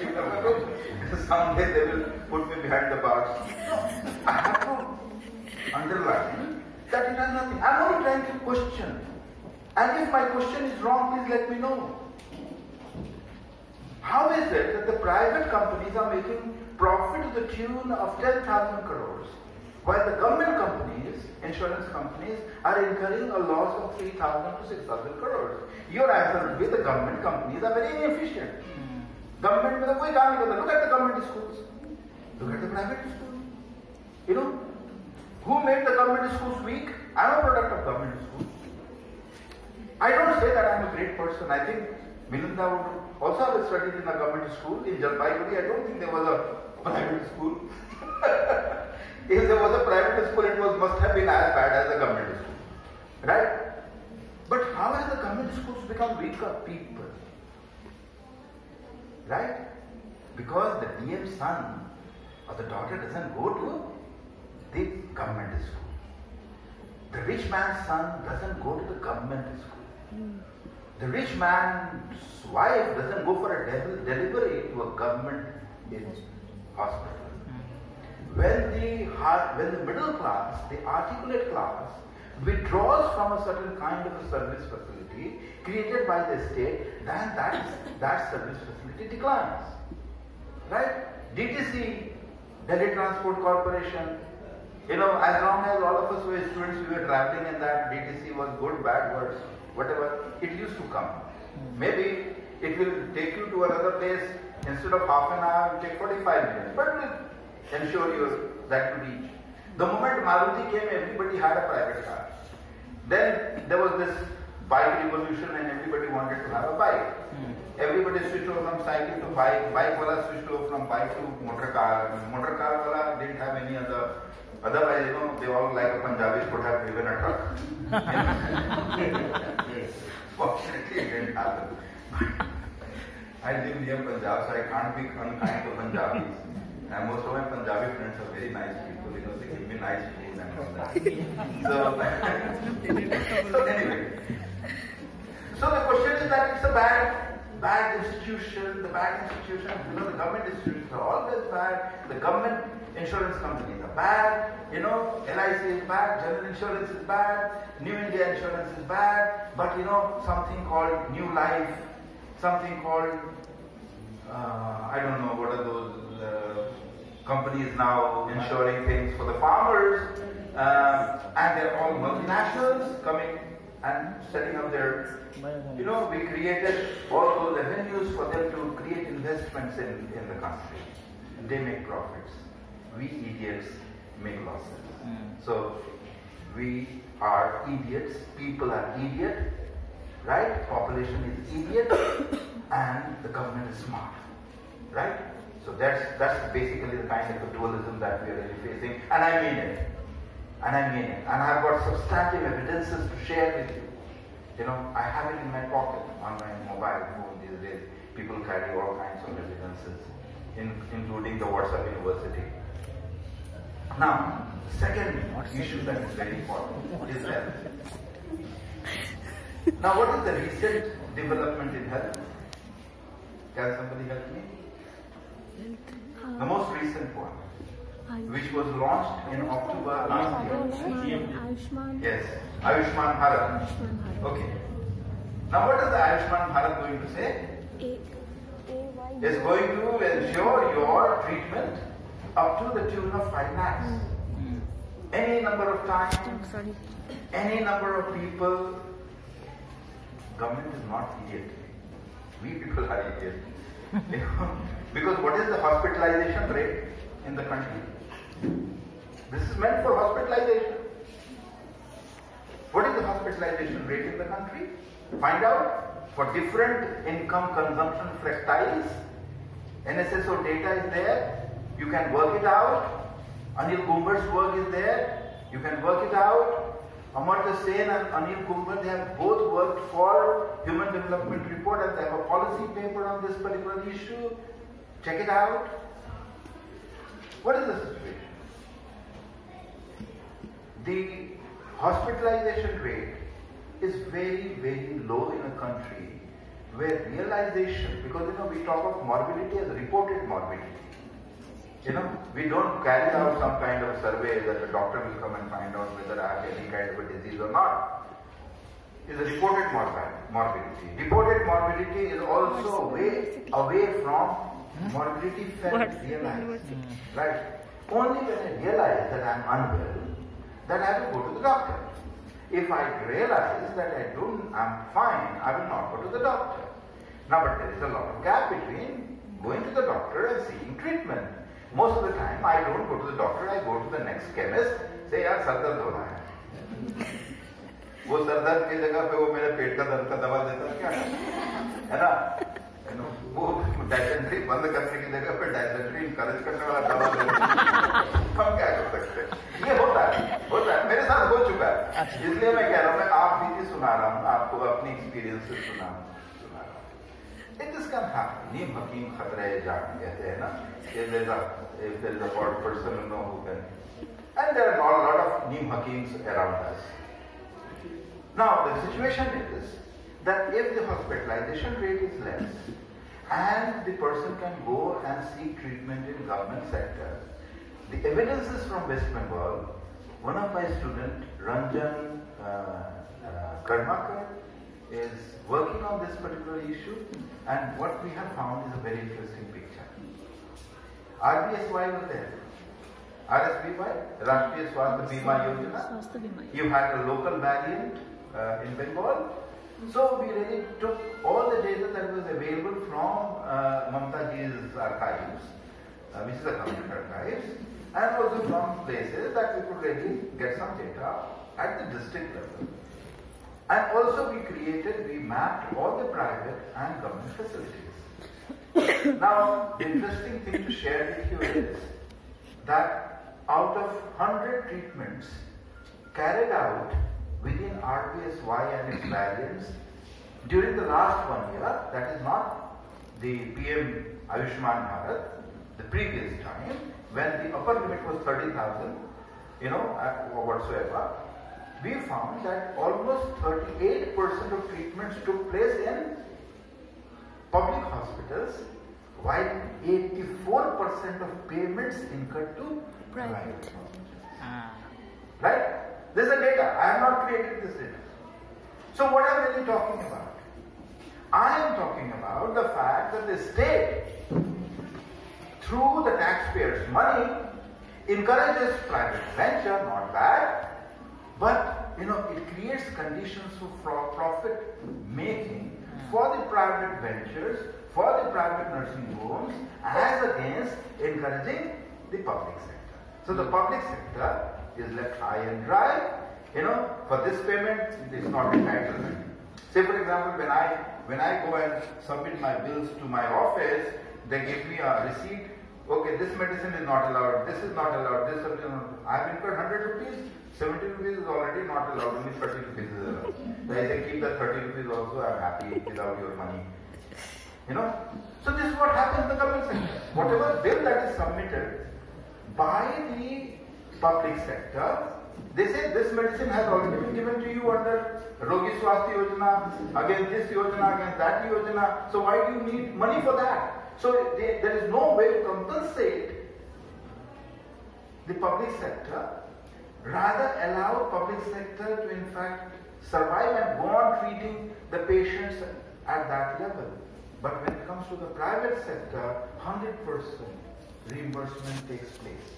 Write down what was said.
you never. Someday they will put me behind the bars. I have to underline that it has nothing. I'm only trying to question. And if my question is wrong, please let me know. How is it that the private companies are making profit to the tune of 10,000 crores, while the government companies, insurance companies, are incurring a loss of 3,000 to 6,000 crores? Your answer will be the government companies are very inefficient. Government में तो कोई काम नहीं करता. Look at the government schools. Look at the private schools. You know, who made the government schools weak? I'm a product of government schools. I don't say that I'm a great person. I think Milinda would also have studied in a government school in Jalpaiguri. I don't think there was a private school. private school, it was must have been as bad as the government school. Right? But how have the government schools become weaker people? Right? Because the DM son or the daughter doesn't go to the government school. The rich man's son doesn't go to the government school. Hmm. The rich man's wife doesn't go for a del- delivery to a government hospital. When the, when the middle class, the articulate class, withdraws from a certain kind of a service facility created by the state, then that, that service facility declines. Right? DTC, Delhi Transport Corporation, you know, as long as all of us were students, we were traveling in that DTC was good, bad, worse, whatever, it used to come. Maybe it will take you to another place instead of half an hour, it will take 45 minutes, but ensure you that you reach. The moment Maruti came, everybody had a private car. Then there was this bike revolution and everybody wanted to have a bike. Hmm. Everybody switched over from cycle to bike. Bike wala switched over from bike to motor car. Motor car wala didn't have any other. Otherwise, you know, they all like a Punjabis could have driven a truck. Fortunately, it didn't happen. I live near Punjab, so I can't be unkind to Punjabis. And most of my Punjabi friends are very nice people. You know, they give me nice food and all that. So, so anyway. So the question is that it's a bad, bad institution, the bad institution, you know, the government institutions are always bad, the government insurance companies are bad, you know, LIC is bad, general insurance is bad, New India insurance is bad, but you know, something called New Life, something called, uh, I don't know, what are those uh, companies now insuring things for the farmers, uh, and they're all multinationals coming and setting up their you know, we created all those avenues for them to create investments in, in the country. They make profits. We idiots make losses. So we are idiots, people are idiot, right? Population is idiot, and the government is smart. Right? So that's that's basically the kind of dualism that we are really facing. And I mean it. And I mean it. And I've got substantive evidences to share with you. You know, I have it in my pocket on my mobile phone these days. People carry all kinds of evidences, in, including the WhatsApp University. Now, the second issue that is very important is health. Now, what is the recent development in health? Can somebody help me? The most recent one, which was launched in October last year. Yes, Ayushman Bharat. Okay. Now what is the Ayushman Bharat going to say? It's going to ensure your treatment up to the tune of 5 lakhs. Any number of times, any number of people. Government is not idiot. We people are idiot. Because what is the hospitalization rate in the country? This is meant for hospitalization. What is the hospitalization rate in the country? Find out for different income consumption fractals. NSSO data is there. You can work it out. Anil Kumbar's work is there. You can work it out. Amartya Sen and Anil Kumbar, they have both worked for Human Development Report and they have a policy paper on this particular issue. Check it out. What is the situation? The hospitalization rate is very, very low in a country where realization, because you know we talk of morbidity as reported morbidity. You know, we don't carry out some kind of survey that the doctor will come and find out whether I have any kind of a disease or not. It's a reported morbidity. Reported morbidity is also way away from morbidity felt realized. Hmm. Right? Only when I realize that I'm unwell, then I will go to the doctor. If I realize that I don't, I'm fine, I will not go to the doctor. Now, but there is a lot of gap between going to the doctor and seeing treatment. Most of the time, I don't go to the doctor, I go to the next chemist, say, यार sir दर्द हो रहा है. वो sir दर्द की जगह पे वो मेरे पेट का दर्द का दवा देता है क्या? है ना? वो डायसेंट्री बंद करने की जगह पे डायसेंट्री इंकरेज करने वाला दवा देता हम क्या कर सकते हैं? ये होता है होता है। मेरे साथ हो चुका है। इसलिए मैं कह रहा हूँ मैं आप भी सुना रहा हूँ आपको अपनी एक्सपीरियंस से सुना रहा हूँ It is can happen. नीम हकीम खतरे जान कहते हैं ना if there's a if there's a odd person you know who can and there are a lot of neem hakims around us. Now the situation is that if the hospitalization rate is less and the person can go and seek treatment in government sector, the evidences from West Bengal, one of my student, Ranjan uh, uh, Karmakar, is working on this particular issue and what we have found is a very interesting picture. RBSY was there. RSBY, Rashtriya Swasthya Bima Yojana. You had a local variant uh, in Bengal. So we really took all the data that was available from uh, Mamtaji's archives, uh, which is the government archives, and also from places that we could really get some data at the district level. And also we created, we mapped all the private and government facilities. now, the interesting thing to share with you is that out of 100 treatments carried out within RPSY and its variants during the last one year, that is not the PM Ayushman Bharat, the previous time, when the upper limit was 30,000, you know, uh, whatsoever, we found that almost 38% of treatments took place in public hospitals, while 84% of payments incurred to Private. private hospitals. Ah. Right? This is the data. I have not created this data. So what am I really talking about? I am talking about the fact that the state, through the taxpayers' money, encourages private venture, not bad, but you know it creates conditions for profit making for the private ventures, for the private nursing homes, as against encouraging the public sector. So the public sector is left high and dry. You know, for this payment, it is not entitlement. Say for example, when I when I go and submit my bills to my office, they give me a receipt. Okay, this medicine is not allowed. This is not allowed. This is not. I have incurred hundred rupees. Seventy rupees is already not allowed. Only thirty rupees is allowed. So I say keep that thirty rupees also. I'm happy without your money. You know. So this is what happens in the government sector. Whatever bill that is submitted by the public sector, they say this medicine has already been given to you under Rogi Swasthya Yojana, against this Yojana, against that Yojana. So why do you need money for that? So they, there is no way to compensate the public sector. Rather allow public sector to in fact survive and go on treating the patients at that level. But when it comes to the private sector, 100% reimbursement takes place.